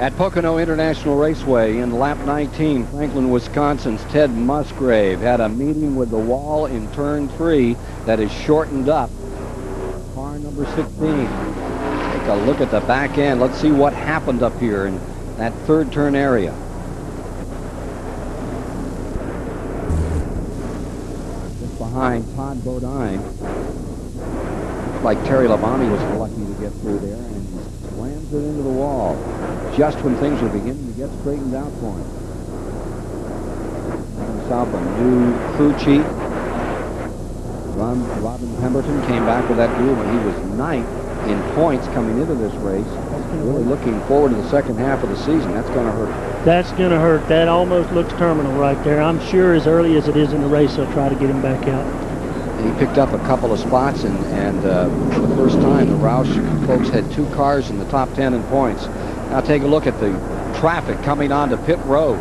At Pocono International Raceway in lap 19, Franklin, Wisconsin's Ted Musgrave had a meeting with the wall in turn three that is shortened up. Car number 16. Take a look at the back end. Let's see what happened up here in that third turn area. Just behind Todd Bodine. Like Terry Labonte was lucky to get through there and slams it into the wall just when things were beginning to get straightened out for him. South a new crew chief. Ron, Robin Pemberton came back with that group, when he was ninth in points coming into this race. Really looking forward to the second half of the season. That's going to hurt. That's going to hurt. That almost looks terminal right there. I'm sure as early as it is in the race, they'll try to get him back out. And he picked up a couple of spots, and, and uh, for the first time, the Roush folks had two cars in the top 10 in points. Now take a look at the traffic coming onto pit road.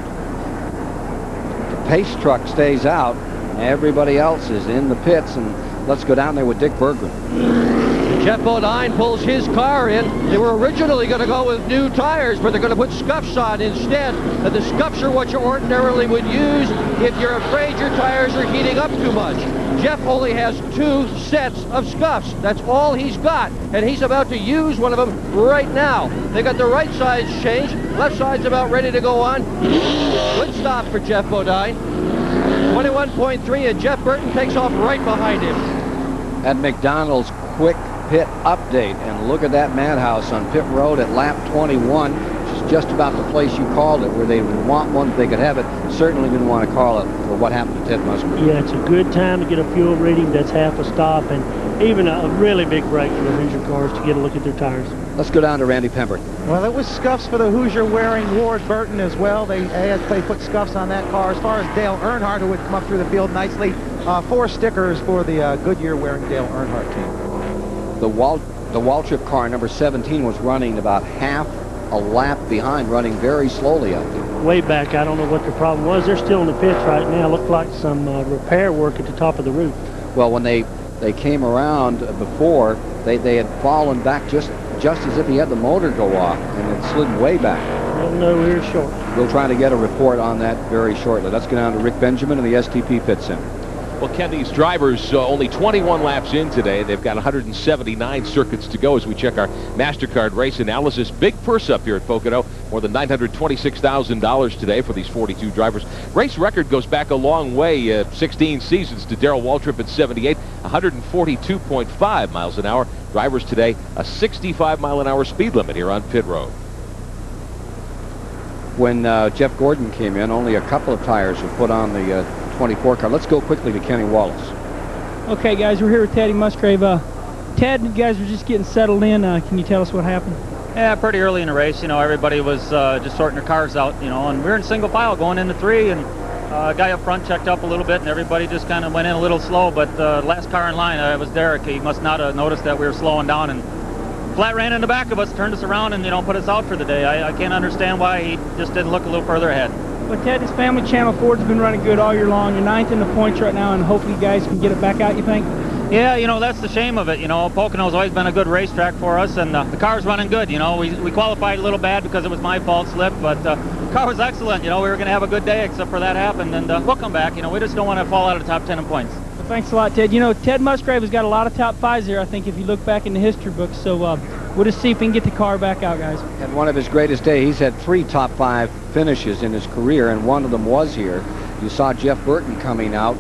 The pace truck stays out. Everybody else is in the pits, and let's go down there with Dick Berggren. Geoff Bodine pulls his car in. They were originally going to go with new tires, but they're going to put scuffs on instead. And the scuffs are what you ordinarily would use if you're afraid your tires are heating up too much. Geoff only has two sets of scuffs. That's all he's got. And he's about to use one of them right now. They got the right sides changed. Left side's about ready to go on. Good stop for Geoff Bodine. 21.3 and Jeff Burton takes off right behind him. At McDonald's quick pit update and look at that madhouse on pit road at lap 21 which is just about the place you called it where they would want one if they could have it certainly didn't want to call it for what happened to Ted Musgrave. Yeah, it's a good time to get a fuel reading that's half a stop and even a, a really big break for the Hoosier cars to get a look at their tires. Let's go down to Randy Pemberton. Well, it was scuffs for the Hoosier wearing Ward Burton as well. They, they put scuffs on that car. As far as Dale Earnhardt, who would come up through the field nicely, uh, four stickers for the uh, Goodyear wearing Dale Earnhardt team. The Walt the Waltrip car, number 17, was running about half a lap behind, running very slowly out there. Way back, I don't know what the problem was. They're still in the pits right now. Looked like some uh, repair work at the top of the roof. Well, when they they came around before, they, they had fallen back just just as if he had the motor go off, and it slid way back. Well, no, here short. We'll try to get a report on that very shortly. Let's get down to Rick Benjamin in the STP Pit Center. Well, Ken, these drivers uh, only 21 laps in today. They've got 179 circuits to go as we check our MasterCard race analysis. Big purse up here at Pocono. More than $926,000 today for these 42 drivers. Race record goes back a long way, uh, 16 seasons to Darrell Waltrip at 78, 142.5 miles an hour. Drivers today, a 65 mile an hour speed limit here on pit road. When uh, Jeff Gordon came in, only a couple of tires were put on the uh, 24 car. Let's go quickly to Kenny Wallace. Okay, guys, we're here with Teddy Musgrave. Uh, Ted, you guys were just getting settled in. Uh, can you tell us what happened? Yeah, pretty early in the race, you know, everybody was uh, just sorting their cars out, you know, and we were in single file going into three, and uh, guy up front checked up a little bit, and everybody just kind of went in a little slow, but uh, last car in line, uh, it was Derrike. He must not have noticed that we were slowing down, and flat ran in the back of us, turned us around, and, you know, put us out for the day. I, I can't understand why he just didn't look a little further ahead. Well, Ted, this Family Channel Ford's been running good all year long. You're ninth in the points right now, and hopefully you guys can get it back out, you think? Yeah, you know, that's the shame of it. You know, Pocono's always been a good racetrack for us, and uh, the car's running good. You know, we, we qualified a little bad because it was my fault slip, but uh, the car was excellent. You know, we were going to have a good day except for that happened, and uh, we'll come back. You know, we just don't want to fall out of the top 10 in points. Well, thanks a lot, Ted. You know, Ted Musgrave has got a lot of top fives here, I think, if you look back in the history books. So uh, we'll just see if we can get the car back out, guys. At one of his greatest days, he's had three top five finishes in his career, and one of them was here. You saw Jeff Burton coming out.